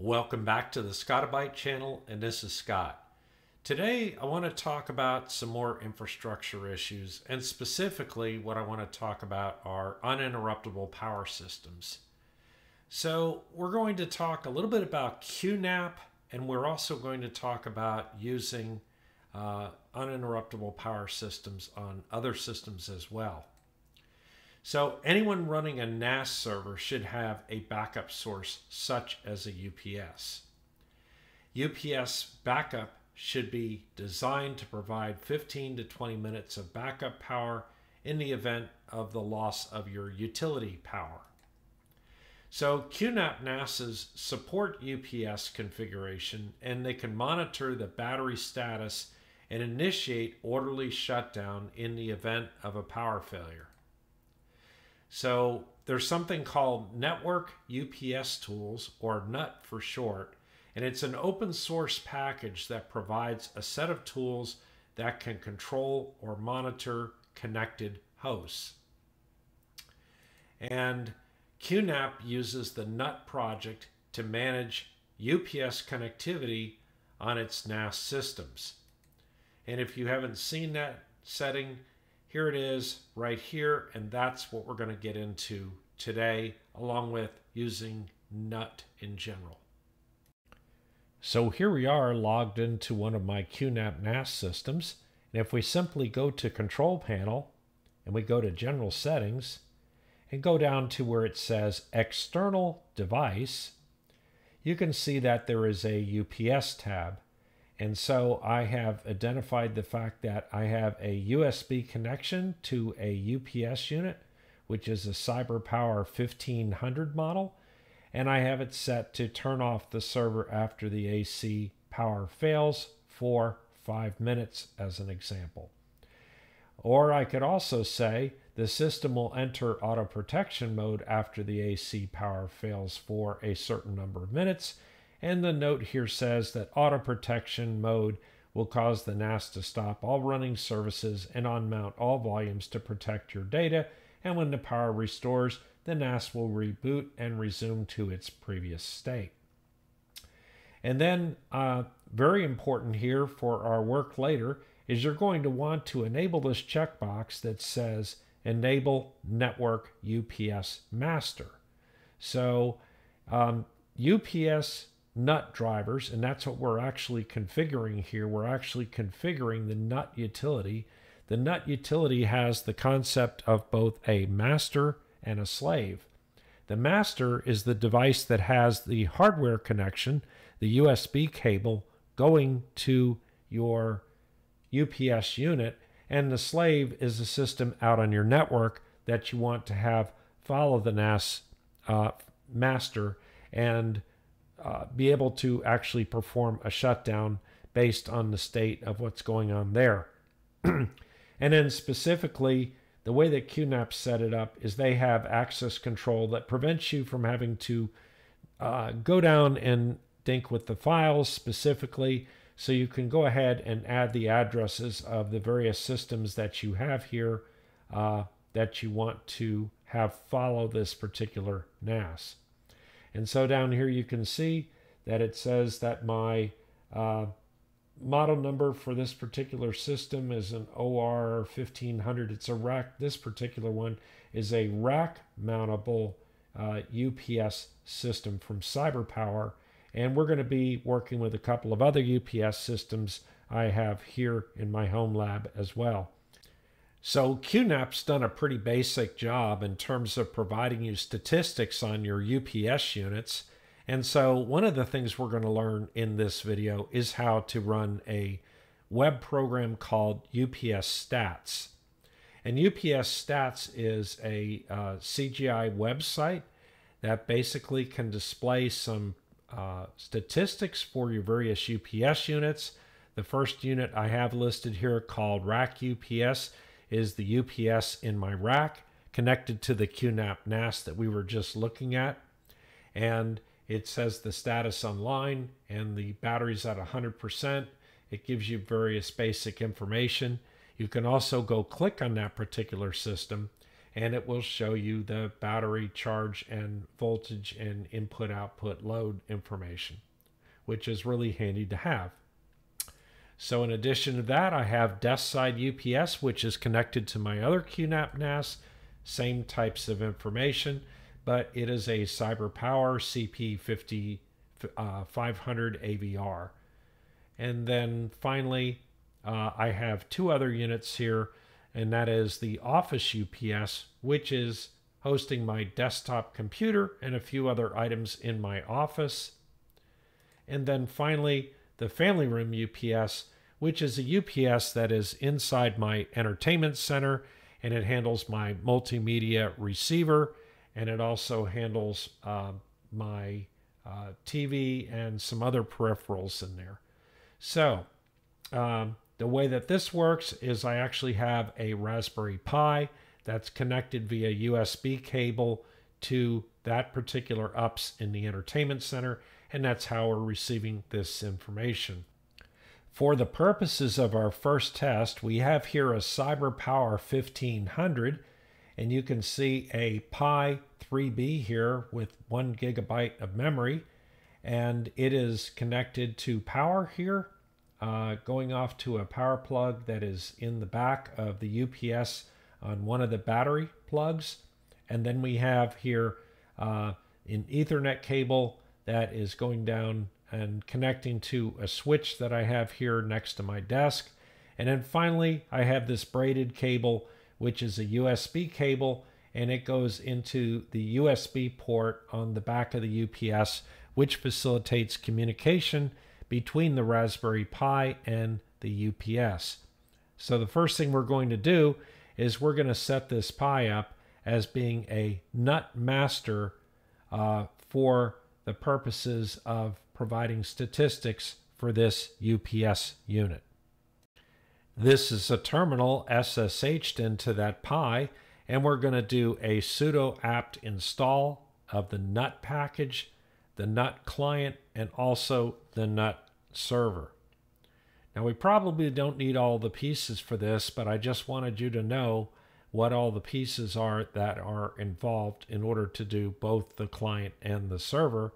Welcome back to the Scottibyte channel, and this is Scott. Today, I want to talk about some more infrastructure issues, and specifically, what I want to talk about are uninterruptible power systems. So, we're going to talk a little bit about QNAP, and we're also going to talk about using uh, uninterruptible power systems on other systems as well. So anyone running a NAS server should have a backup source such as a UPS. UPS backup should be designed to provide 15 to 20 minutes of backup power in the event of the loss of your utility power. So QNAP NASs support UPS configuration and they can monitor the battery status and initiate orderly shutdown in the event of a power failure. So there's something called Network UPS Tools, or NUT for short, and it's an open source package that provides a set of tools that can control or monitor connected hosts. And QNAP uses the NUT project to manage UPS connectivity on its NAS systems. And if you haven't seen that setting, here it is right here, and that's what we're going to get into today, along with using NUT in general. So here we are logged into one of my QNAP NAS systems. And if we simply go to Control Panel and we go to General Settings and go down to where it says External Device, you can see that there is a UPS tab. And so I have identified the fact that I have a USB connection to a UPS unit, which is a CyberPower 1500 model, and I have it set to turn off the server after the AC power fails for five minutes as an example. Or I could also say the system will enter auto protection mode after the AC power fails for a certain number of minutes and the note here says that auto protection mode will cause the NAS to stop all running services and unmount all volumes to protect your data. And when the power restores, the NAS will reboot and resume to its previous state. And then, uh, very important here for our work later, is you're going to want to enable this checkbox that says Enable Network UPS Master. So, um, UPS NUT drivers, and that's what we're actually configuring here. We're actually configuring the NUT utility. The NUT utility has the concept of both a master and a slave. The master is the device that has the hardware connection, the USB cable, going to your UPS unit, and the slave is the system out on your network that you want to have follow the NAS uh, master and uh, be able to actually perform a shutdown based on the state of what's going on there. and then specifically, the way that QNAP set it up is they have access control that prevents you from having to uh, go down and dink with the files specifically. So you can go ahead and add the addresses of the various systems that you have here uh, that you want to have follow this particular NAS. And so down here you can see that it says that my uh, model number for this particular system is an OR 1500. It's a rack, this particular one is a rack mountable uh, UPS system from CyberPower. And we're going to be working with a couple of other UPS systems I have here in my home lab as well. So QNAP's done a pretty basic job in terms of providing you statistics on your UPS units. And so one of the things we're going to learn in this video is how to run a web program called UPS Stats. And UPS Stats is a uh, CGI website that basically can display some uh, statistics for your various UPS units. The first unit I have listed here called Rack UPS is the UPS in my rack connected to the QNAP NAS that we were just looking at. And it says the status online and the battery's at 100%. It gives you various basic information. You can also go click on that particular system and it will show you the battery charge and voltage and input output load information, which is really handy to have. So in addition to that, I have desk side UPS, which is connected to my other QNAP NAS, same types of information, but it is a CyberPower CP50 uh, 500 AVR. And then finally, uh, I have two other units here, and that is the Office UPS, which is hosting my desktop computer and a few other items in my office. And then finally, the Family Room UPS, which is a UPS that is inside my entertainment center and it handles my multimedia receiver and it also handles uh, my uh, TV and some other peripherals in there. So, um, the way that this works is I actually have a Raspberry Pi that's connected via USB cable to that particular UPS in the entertainment center, and that's how we're receiving this information. For the purposes of our first test, we have here a CyberPower 1500, and you can see a Pi 3B here with one gigabyte of memory, and it is connected to power here uh, going off to a power plug that is in the back of the UPS on one of the battery plugs. And then we have here uh, an Ethernet cable that is going down and connecting to a switch that I have here next to my desk. And then finally, I have this braided cable, which is a USB cable, and it goes into the USB port on the back of the UPS, which facilitates communication between the Raspberry Pi and the UPS. So the first thing we're going to do is we're going to set this Pi up as being a NUT master uh, for the purposes of providing statistics for this UPS unit. This is a terminal SSH'd into that Pi, and we're going to do a sudo apt install of the NUT package, the NUT client, and also the NUT server. Now, we probably don't need all the pieces for this, but I just wanted you to know what all the pieces are that are involved in order to do both the client and the server.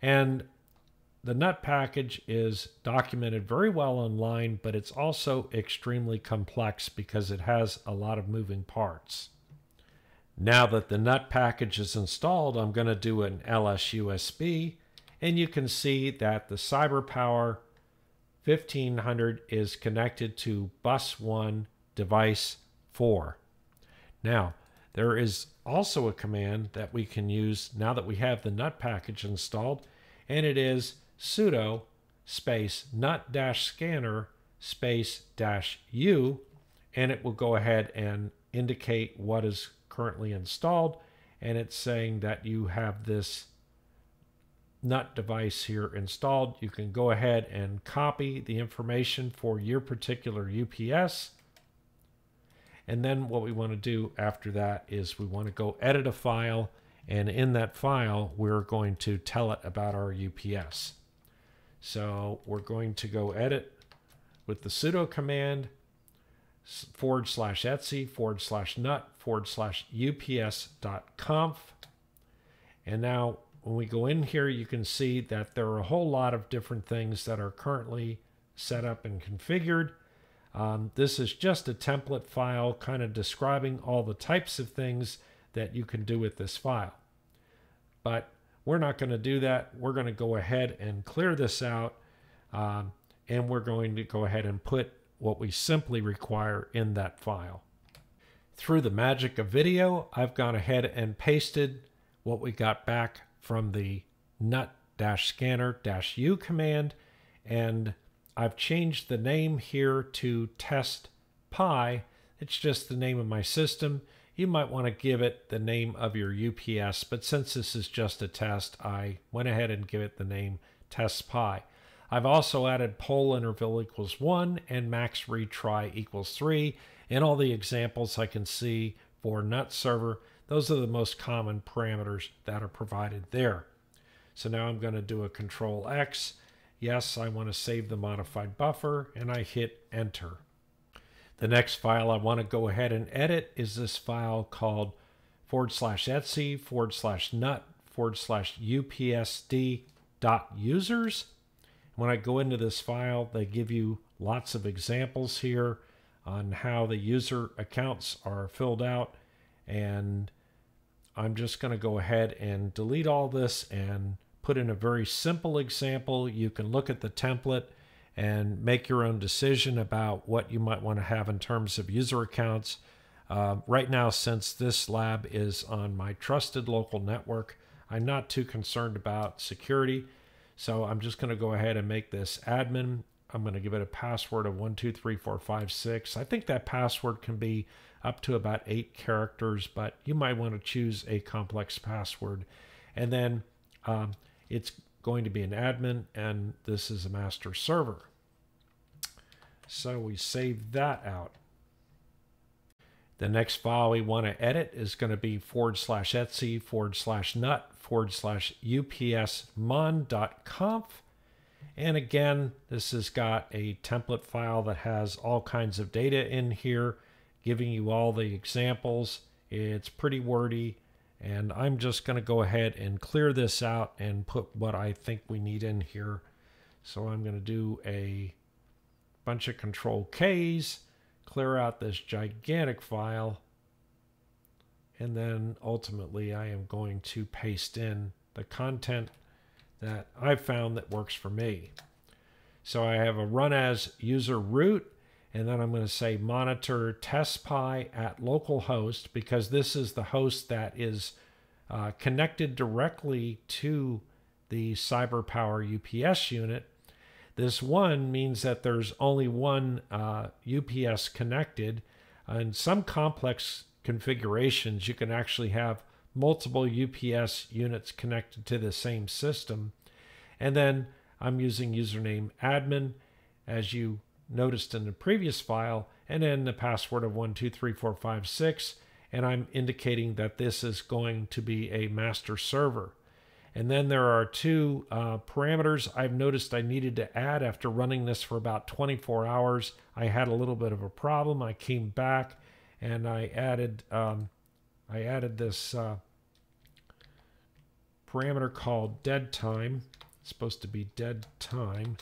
And the NUT package is documented very well online, but it's also extremely complex because it has a lot of moving parts. Now that the NUT package is installed, I'm going to do an LSUSB and you can see that the CyberPower 1500 is connected to bus 1 device 4. Now, there is also a command that we can use now that we have the NUT package installed, and it is sudo space nut dash scanner space dash u, and it will go ahead and indicate what is currently installed, and it's saying that you have this NUT device here installed, you can go ahead and copy the information for your particular UPS. And then what we want to do after that is we want to go edit a file. And in that file, we're going to tell it about our UPS. So we're going to go edit with the sudo command forward slash etsy forward slash nut forward slash ups dot conf. And now when we go in here, you can see that there are a whole lot of different things that are currently set up and configured. Um, this is just a template file kind of describing all the types of things that you can do with this file. But we're not going to do that. We're going to go ahead and clear this out. Um, and we're going to go ahead and put what we simply require in that file. Through the magic of video, I've gone ahead and pasted what we got back from the nut dash scanner dash u command and I've changed the name here to test pi. It's just the name of my system. You might want to give it the name of your UPS, but since this is just a test, I went ahead and give it the name test pi. I've also added poll interval equals 1 and max retry equals 3. In all the examples I can see for NUT server, those are the most common parameters that are provided there. So now I'm going to do a control X. Yes, I want to save the modified buffer and I hit enter. The next file I want to go ahead and edit is this file called forward slash etsy forward slash nut forward slash upsd dot users. When I go into this file, they give you lots of examples here on how the user accounts are filled out. And I'm just going to go ahead and delete all this and put in a very simple example. You can look at the template and make your own decision about what you might want to have in terms of user accounts. Uh, right now, since this lab is on my trusted local network, I'm not too concerned about security. So I'm just going to go ahead and make this admin. I'm going to give it a password of 123456. I think that password can be up to about eight characters, but you might want to choose a complex password. And then um, it's going to be an admin, and this is a master server. So we save that out. The next file we want to edit is going to be forward slash etsy forward slash nut forward slash upsmon.conf. And again, this has got a template file that has all kinds of data in here, giving you all the examples. It's pretty wordy. And I'm just going to go ahead and clear this out and put what I think we need in here. So I'm going to do a bunch of control Ks, clear out this gigantic file, and then ultimately I am going to paste in the content that I've found that works for me. So I have a run as user root and then I'm going to say monitor testpi at localhost because this is the host that is uh, connected directly to the CyberPower UPS unit. This one means that there's only one uh, UPS connected. In some complex configurations, you can actually have multiple UPS units connected to the same system. And then I'm using username admin as you noticed in the previous file, and then the password of 123456, and I'm indicating that this is going to be a master server. And then there are two uh, parameters I've noticed I needed to add after running this for about 24 hours. I had a little bit of a problem. I came back and I added um, I added this uh, parameter called dead time. It's supposed to be dead time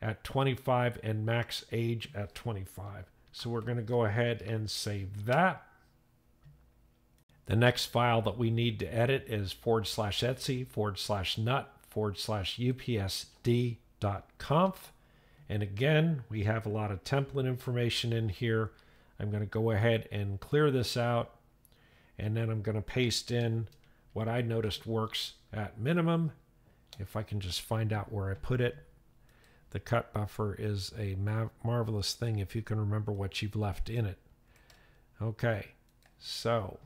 at 25 and max age at 25. So we're going to go ahead and save that. The next file that we need to edit is forward slash etsy forward slash nut forward slash upsd.conf. And again, we have a lot of template information in here. I'm going to go ahead and clear this out. And then I'm going to paste in what I noticed works at minimum. If I can just find out where I put it. The cut buffer is a marvelous thing if you can remember what you've left in it. Okay, so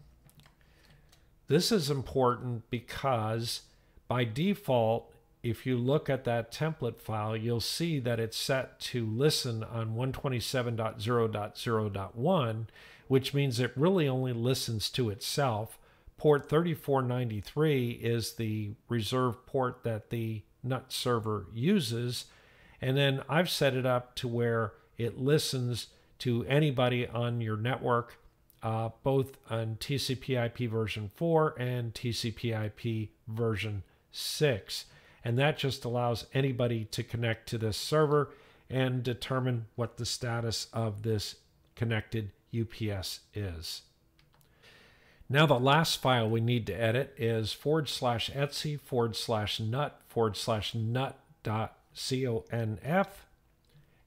this is important because by default, if you look at that template file, you'll see that it's set to listen on 127.0.0.1, which means it really only listens to itself. Port 3493 is the reserve port that the NUT server uses. And then I've set it up to where it listens to anybody on your network, uh, both on TCP/IP version 4 and TCP/IP version 6. And that just allows anybody to connect to this server and determine what the status of this connected UPS is. Now the last file we need to edit is forward slash etsy forward slash nut forward slash nut dot conf.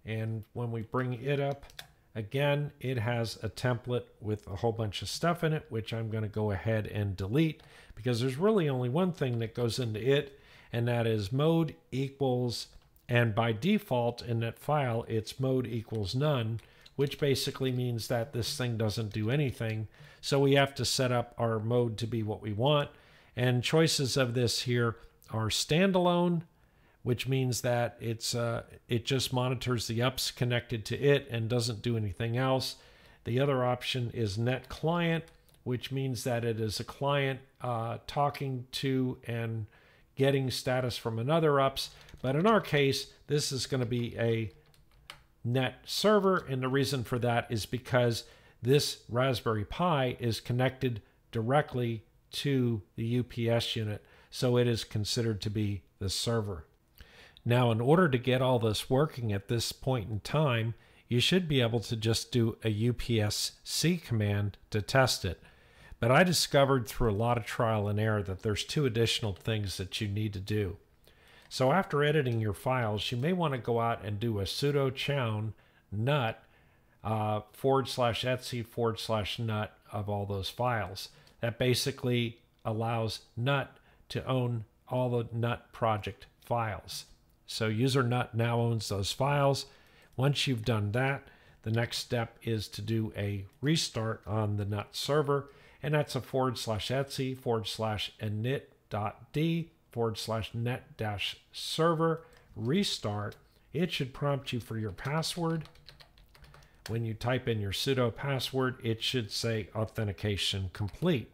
And when we bring it up, again, it has a template with a whole bunch of stuff in it, which I'm going to go ahead and delete because there's really only one thing that goes into it, and that is mode equals, and by default in that file, it's mode equals none, which basically means that this thing doesn't do anything. So we have to set up our mode to be what we want. And choices of this here are standalone, which means that it's uh, it just monitors the ups connected to it and doesn't do anything else. The other option is net client, which means that it is a client uh, talking to and getting status from another ups. But in our case, this is going to be a net server. And the reason for that is because this Raspberry Pi is connected directly to the UPS unit. So it is considered to be the server. Now, in order to get all this working at this point in time, you should be able to just do a UPSC command to test it. But I discovered through a lot of trial and error that there's two additional things that you need to do. So after editing your files, you may want to go out and do a sudo chown nut uh, forward slash etc forward slash nut of all those files. That basically allows nut to own all the nut project files. So user nut now owns those files. Once you've done that, the next step is to do a restart on the nut server, and that's a forward slash etc forward slash init.d forward slash nut dash server restart. It should prompt you for your password. When you type in your sudo password, it should say authentication complete.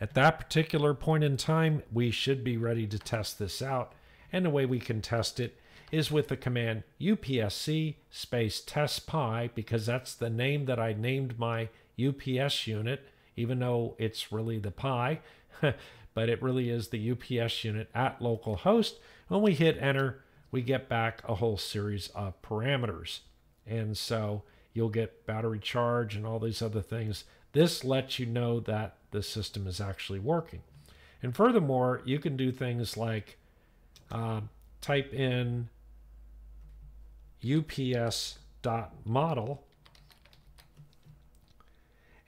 At that particular point in time, we should be ready to test this out. And the way we can test it is with the command upsc space test pi because that's the name that I named my UPS unit, even though it's really the pi, but it really is the UPS unit at localhost. When we hit enter, we get back a whole series of parameters. And so you'll get battery charge and all these other things. This lets you know that the system is actually working. And furthermore, you can do things like uh, type in ups.model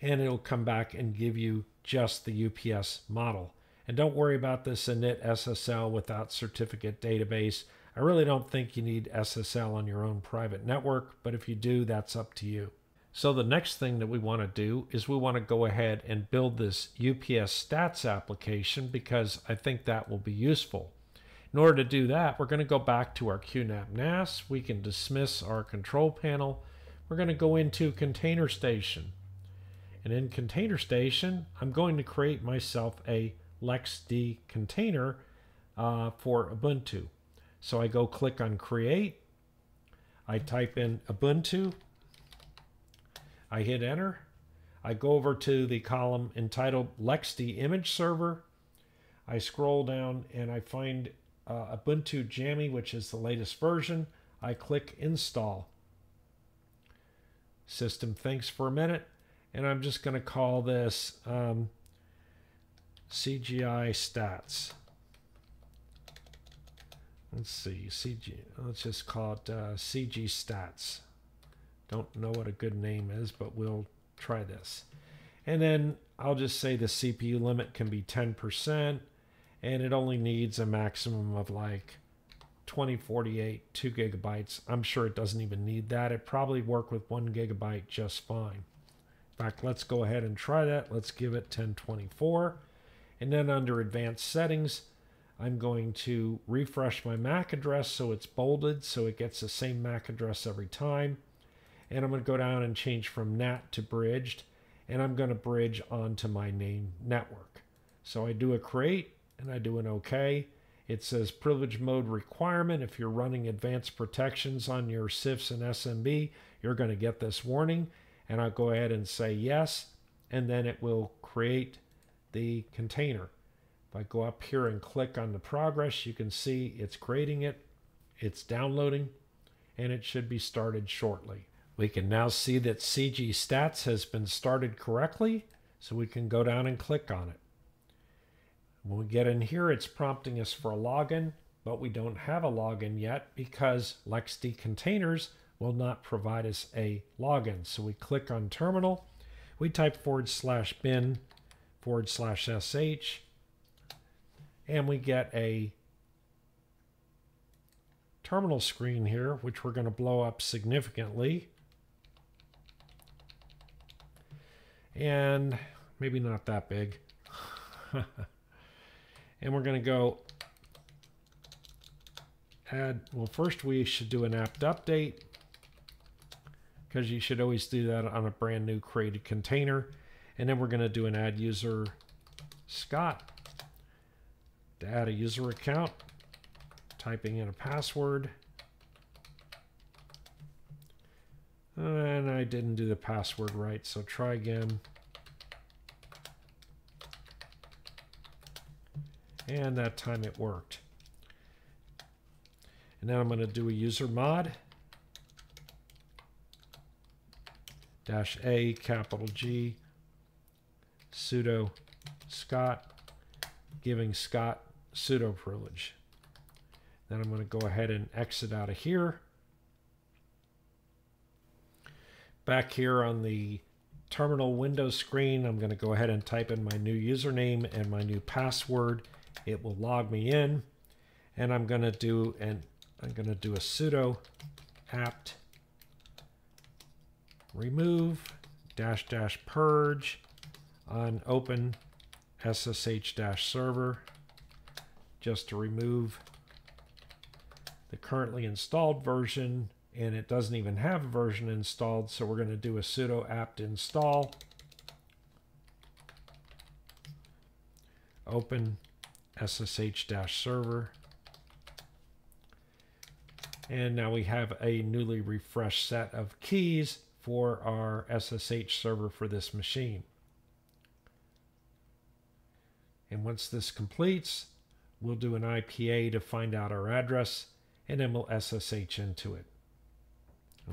and it'll come back and give you just the UPS model. And don't worry about this init SSL without certificate database. I really don't think you need SSL on your own private network, but if you do, that's up to you. So the next thing that we want to do is we want to go ahead and build this UPS stats application because I think that will be useful. In order to do that, we're going to go back to our QNAP NAS. We can dismiss our control panel. We're going to go into Container Station. And in Container Station, I'm going to create myself a LXD container uh, for Ubuntu. So I go click on Create. I type in Ubuntu. I hit Enter. I go over to the column entitled LXD Image Server. I scroll down and I find uh, Ubuntu Jammy, which is the latest version. I click install. System thinks for a minute, and I'm just going to call this um, CGI stats. Let's see, CG. Let's just call it uh, CG stats. Don't know what a good name is, but we'll try this. And then I'll just say the CPU limit can be 10% and it only needs a maximum of like 2048 2 gigabytes. I'm sure it doesn't even need that. It probably work with 1 gigabyte just fine. In fact let's go ahead and try that. Let's give it 1024 and then under advanced settings i'm going to refresh my mac address so it's bolded so it gets the same mac address every time. And i'm going to go down and change from nat to bridged and i'm going to bridge onto my name network. So i do a create and I do an OK. It says privilege mode requirement. If you're running advanced protections on your CIFS and SMB, you're going to get this warning. And I'll go ahead and say yes, and then it will create the container. If I go up here and click on the progress, you can see it's creating it, it's downloading, and it should be started shortly. We can now see that CG Stats has been started correctly, so we can go down and click on it. When we get in here, it's prompting us for a login, but we don't have a login yet because LXD containers will not provide us a login. So we click on terminal, we type forward slash bin forward slash sh, and we get a terminal screen here, which we're going to blow up significantly. And maybe not that big. and we're going to go add, well, first we should do an apt update because you should always do that on a brand new created container. And then we're going to do an add user Scott to add a user account, typing in a password. And I didn't do the password right, so try again. And that time it worked. And now I'm going to do a user mod. Dash A, capital G, sudo Scott, giving Scott sudo privilege. Then I'm going to go ahead and exit out of here. Back here on the terminal window screen, I'm going to go ahead and type in my new username and my new password. It will log me in and I'm going to do an I'm going to do a sudo apt remove dash dash purge on open SSH dash server just to remove the currently installed version and it doesn't even have a version installed so we're going to do a sudo apt install. Open ssh-server and now we have a newly refreshed set of keys for our SSH server for this machine. And once this completes, we'll do an IPA to find out our address and then we'll SSH into it.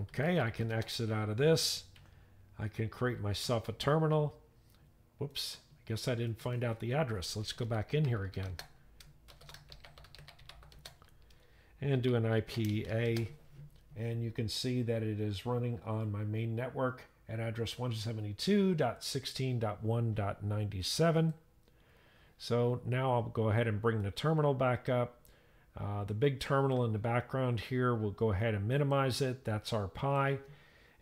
Okay, I can exit out of this. I can create myself a terminal. Whoops, guess I didn't find out the address. Let's go back in here again. And do an IPA. And you can see that it is running on my main network at address 172.16.1.97. So now I'll go ahead and bring the terminal back up. Uh, the big terminal in the background here, we'll go ahead and minimize it. That's our pi.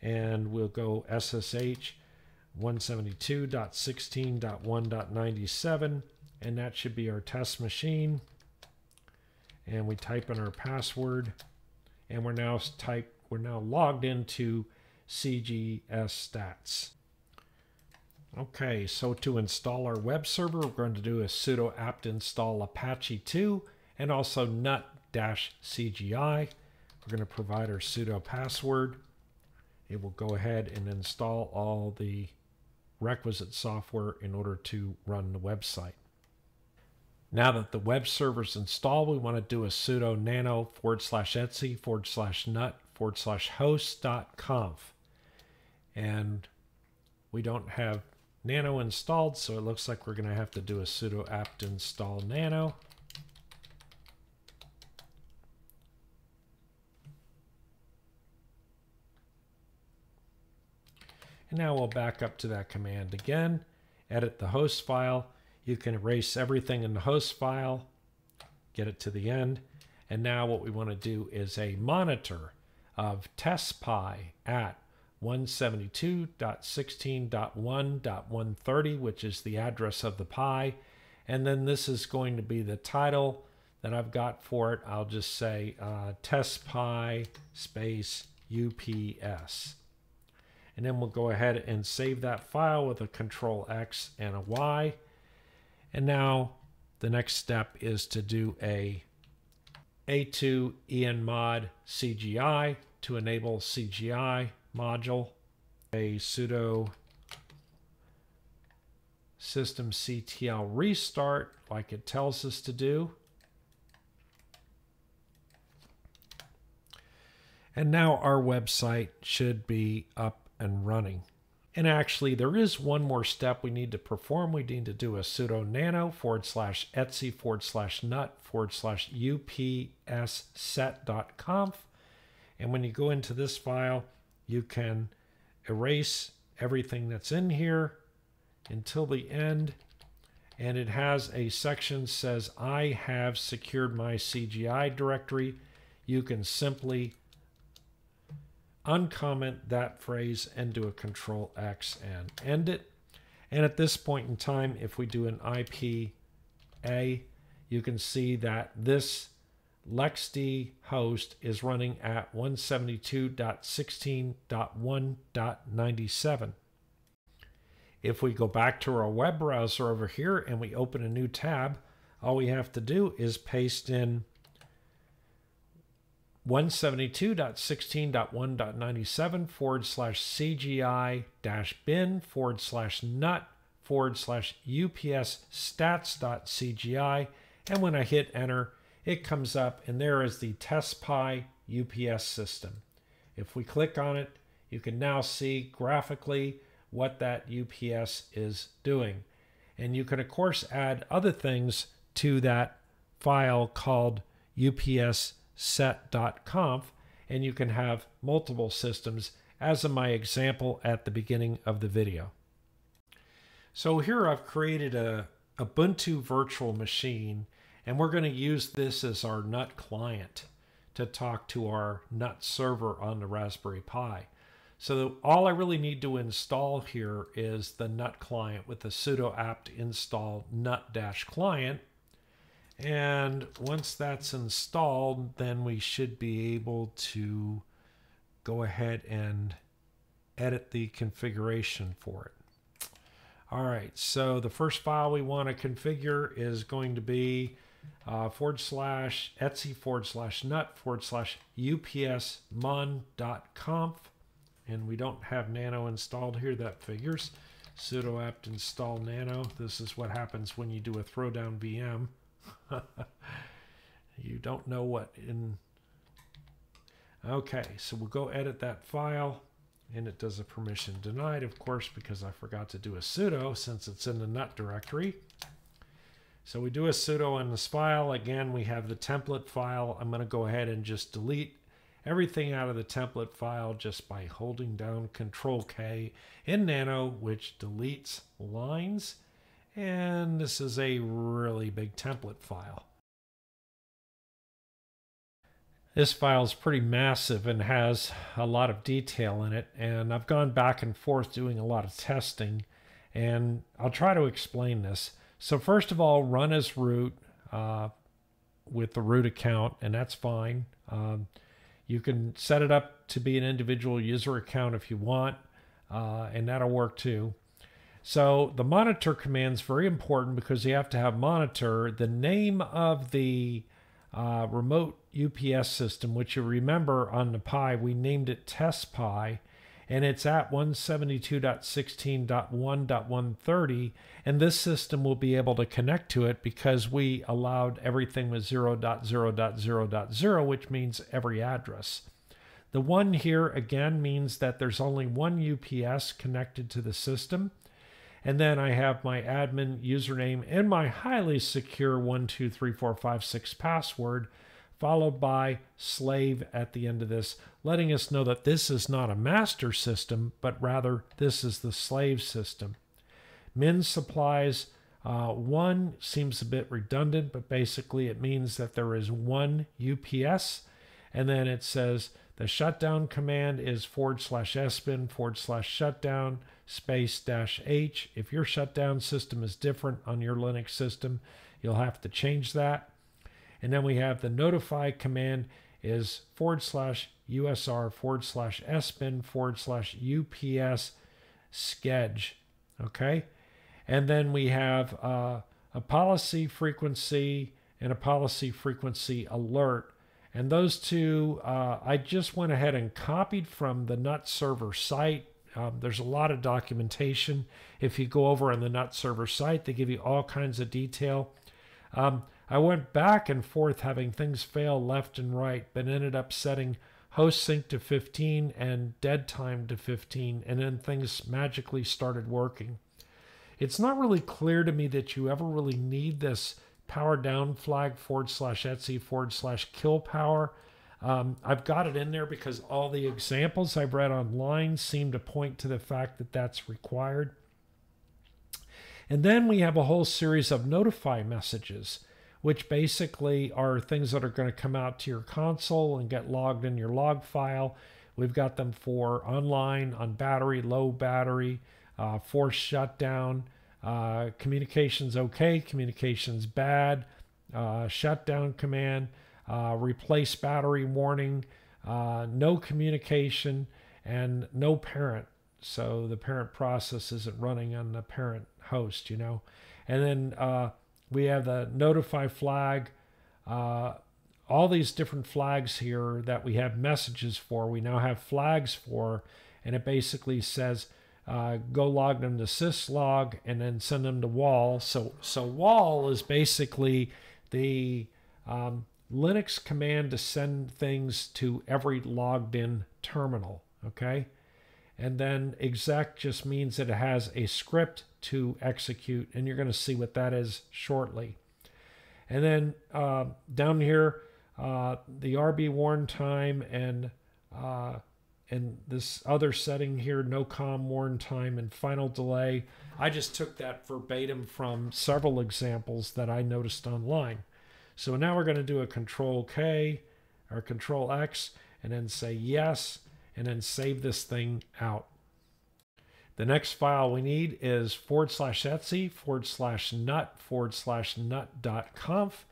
And we'll go SSH 172.16.1.97. And that should be our test machine. And we type in our password. And we're now type we're now logged into CGS stats. Okay, so to install our web server, we're going to do a sudo apt install apache 2 and also nut-cgi. We're going to provide our sudo password. It will go ahead and install all the requisite software in order to run the website. Now that the web server's installed, we want to do a sudo nano forward slash etsy forward slash nut forward slash host dot conf. And we don't have nano installed, so it looks like we're going to have to do a sudo apt install nano. Now we'll back up to that command again, edit the host file. You can erase everything in the host file, get it to the end. And now what we want to do is a monitor of testpi at 172.16.1.130, which is the address of the pi. And then this is going to be the title that I've got for it. I'll just say uh, testpi space UPS and then we'll go ahead and save that file with a control X and a Y. And now the next step is to do a A2 enmod CGI to enable CGI module, a sudo systemctl restart like it tells us to do. And now our website should be up and running. And actually, there is one more step we need to perform. We need to do a sudo nano forward slash etsy forward slash nut forward slash ups set.conf. And when you go into this file, you can erase everything that's in here until the end. And it has a section says, I have secured my CGI directory. You can simply uncomment that phrase and do a control X and end it. And at this point in time, if we do an IPA, you can see that this LXD host is running at 172.16.1.97. If we go back to our web browser over here and we open a new tab, all we have to do is paste in 172.16.1.97 forward slash CGI dash bin forward slash nut forward slash UPS stats.cgi. And when I hit enter, it comes up and there is the TestPi UPS system. If we click on it, you can now see graphically what that UPS is doing. And you can, of course, add other things to that file called upsset.conf, and you can have multiple systems, as in my example at the beginning of the video. So here I've created a Ubuntu virtual machine, and we're going to use this as our NUT client to talk to our NUT server on the Raspberry Pi. So all I really need to install here is the NUT client with the sudo apt install nut-client. And once that's installed, then we should be able to go ahead and edit the configuration for it. All right, so the first file we want to configure is going to be uh, forward slash etsy forward slash nut forward slash ups mon.conf and we don't have nano installed here that figures. Sudo apt install nano. This is what happens when you do a throwdown vm you don't know what in okay so we'll go edit that file and it does a permission denied of course because I forgot to do a sudo since it's in the nut directory. So we do a sudo in this file. Again we have the template file. I'm going to go ahead and just delete everything out of the template file just by holding down Control K in Nano, which deletes lines. And this is a really big template file. This file is pretty massive and has a lot of detail in it. And I've gone back and forth doing a lot of testing. And I'll try to explain this. So first of all, run as root uh, with the root account, and that's fine. Um, you can set it up to be an individual user account if you want, uh, and that'll work too. So the monitor command is very important because you have to have monitor. The name of the uh, remote UPS system, which you remember on the Pi, we named it Test Pi, and it's at 172.16.1.130 and this system will be able to connect to it because we allowed everything with 0.0.0.0 which means every address the one here again means that there's only one UPS connected to the system and then I have my admin username and my highly secure 123456 password followed by slave at the end of this, letting us know that this is not a master system, but rather this is the slave system. Min supplies uh, one seems a bit redundant, but basically it means that there is one UPS, and then it says the shutdown command is forward slash sbin forward slash shutdown space dash h. If your shutdown system is different on your Linux system, you'll have to change that. And then we have the notify command is forward slash usr forward slash sbin forward slash ups sched. Okay. And then we have uh, a policy frequency and a policy frequency alert. And those two, uh, I just went ahead and copied from the NUT server site. Um, there's a lot of documentation. If you go over on the NUT server site, they give you all kinds of detail. Um, I went back and forth having things fail left and right, but ended up setting host sync to 15 and dead time to 15, and then things magically started working. It's not really clear to me that you ever really need this power down flag forward slash Etsy forward slash kill power. Um, I've got it in there because all the examples I've read online seem to point to the fact that that's required. And then we have a whole series of notify messages which basically are things that are going to come out to your console and get logged in your log file. We've got them for online, on battery, low battery, uh, force shutdown, uh, communications okay, communications bad, uh, shutdown command, uh, replace battery warning, uh, no communication, and no parent. So the parent process isn't running on the parent host, you know. And then uh, we have the notify flag uh, all these different flags here that we have messages for, we now have flags for, and it basically says uh, go log them to syslog and then send them to wall. So, so wall is basically the um, Linux command to send things to every logged in terminal. Okay. And then exec just means that it has a script to execute, and you're going to see what that is shortly. And then uh, down here, uh, the RB warn time and uh, and this other setting here, no com warn time and final delay. I just took that verbatim from several examples that I noticed online. So now we're going to do a control K or control X and then say yes and then save this thing out. The next file we need is forward slash etsy forward slash nut forward slash nut dot conf.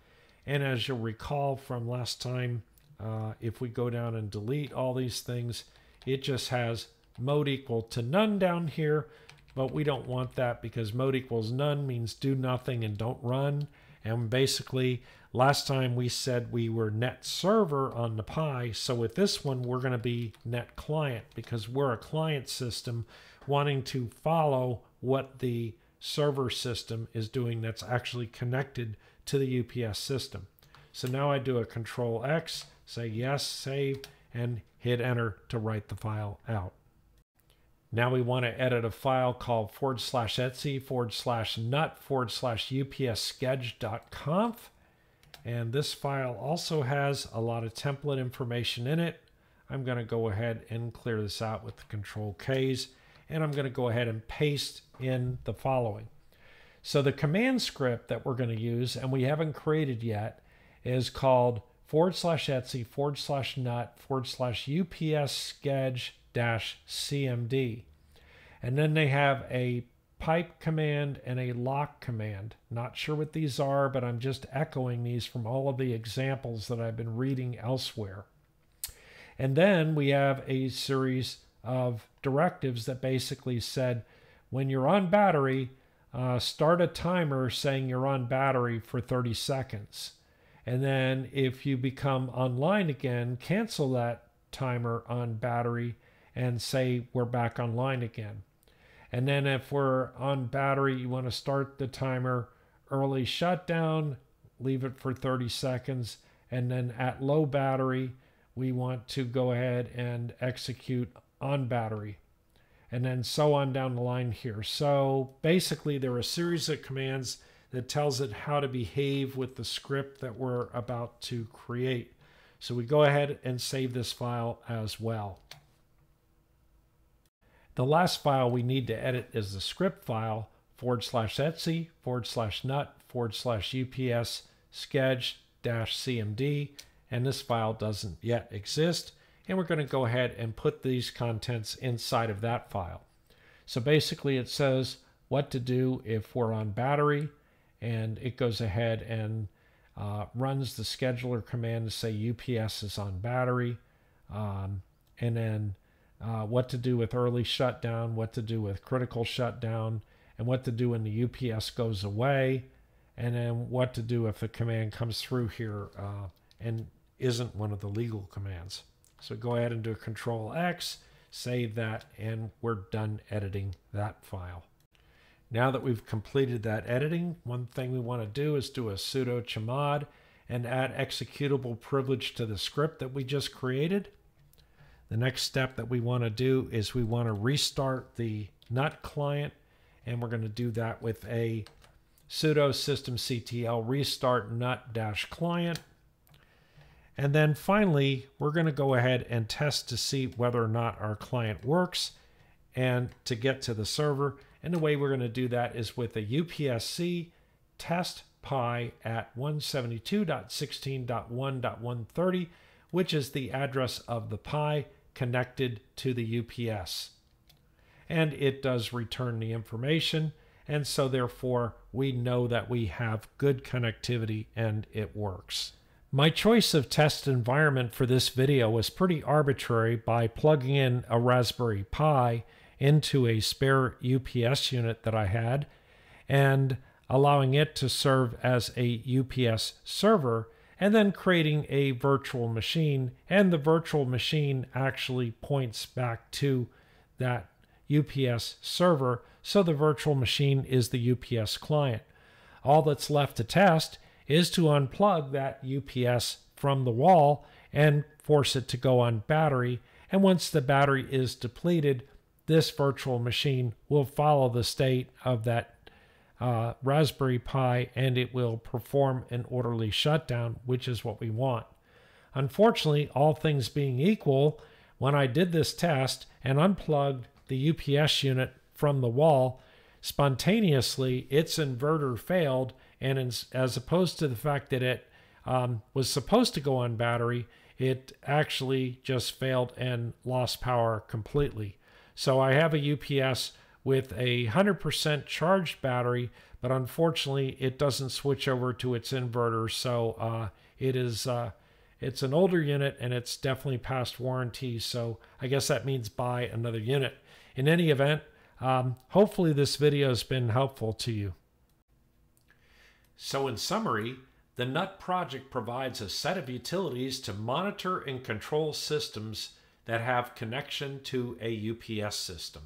And as you'll recall from last time, uh, if we go down and delete all these things, it just has mode equal to none down here, but we don't want that because mode equals none means do nothing and don't run. And basically, last time we said we were net server on the Pi. So with this one, we're going to be net client because we're a client system wanting to follow what the server system is doing that's actually connected to the UPS system. So now I do a control X, say yes, save, and hit enter to write the file out. Now we want to edit a file called forward slash etsy forward slash nut forward slash upssched.conf. And this file also has a lot of template information in it. I'm going to go ahead and clear this out with the control Ks. And I'm going to go ahead and paste in the following. So the command script that we're going to use, and we haven't created yet, is called forward slash etsy forward slash nut forward slash ups sched dash cmd. And then they have a pipe command and a lock command. Not sure what these are, but I'm just echoing these from all of the examples that I've been reading elsewhere. And then we have a series of directives that basically said when you're on battery, uh, start a timer saying you're on battery for 30 seconds. And then if you become online again, cancel that timer on battery and say we're back online again. And then if we're on battery, you want to start the timer early shutdown, leave it for 30 seconds. And then at low battery, we want to go ahead and execute on battery. And then so on down the line here. So basically, there are a series of commands that tells it how to behave with the script that we're about to create. So we go ahead and save this file as well. The last file we need to edit is the script file forward slash etsy forward slash nut forward slash ups sched dash cmd and this file doesn't yet exist and we're going to go ahead and put these contents inside of that file. So basically it says what to do if we're on battery and it goes ahead and uh, runs the scheduler command to say UPS is on battery, um, and then uh, what to do with early shutdown, what to do with critical shutdown, and what to do when the UPS goes away, and then what to do if the command comes through here uh, and isn't one of the legal commands. So go ahead and do a Control X, save that, and we're done editing that file. Now that we've completed that editing, one thing we want to do is do a sudo chmod and add executable privilege to the script that we just created. The next step that we want to do is we want to restart the NUT client, and we're going to do that with a sudo systemctl restart nut-client. And then finally, we're going to go ahead and test to see whether or not our client works. And to get to the server, and the way we're going to do that is with a UPSC test pi at 172.16.1.130, which is the address of the pi connected to the UPS. And it does return the information. And so therefore, we know that we have good connectivity and it works. My choice of test environment for this video was pretty arbitrary by plugging in a Raspberry Pi into a spare UPS unit that I had and allowing it to serve as a UPS server and then creating a virtual machine. And the virtual machine actually points back to that UPS server. So the virtual machine is the UPS client. All that's left to test is to unplug that UPS from the wall and force it to go on battery. And once the battery is depleted, this virtual machine will follow the state of that uh, Raspberry Pi and it will perform an orderly shutdown, which is what we want. Unfortunately, all things being equal, when I did this test and unplugged the UPS unit from the wall, spontaneously its inverter failed, and as opposed to the fact that it um, was supposed to go on battery, it actually just failed and lost power completely. So I have a UPS with a 100% charged battery, but unfortunately it doesn't switch over to its inverter. So uh, it is uh, it's an older unit and it's definitely past warranty. So I guess that means buy another unit. In any event, um, hopefully this video has been helpful to you. So in summary, the NUT project provides a set of utilities to monitor and control systems that have connection to a UPS system.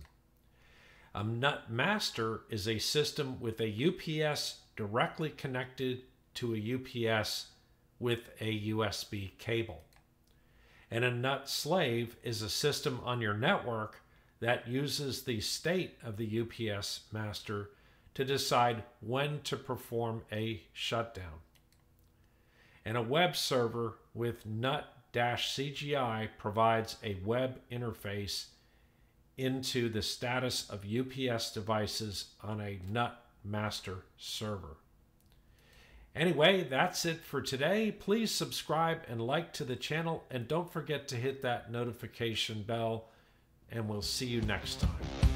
A NUT master is a system with a UPS directly connected to a UPS with a USB cable. And a NUT slave is a system on your network that uses the state of the UPS master to decide when to perform a shutdown. And a web server with NUT-CGI provides a web interface into the status of UPS devices on a NUT master server. Anyway, that's it for today. Please subscribe and like to the channel and don't forget to hit that notification bell and we'll see you next time.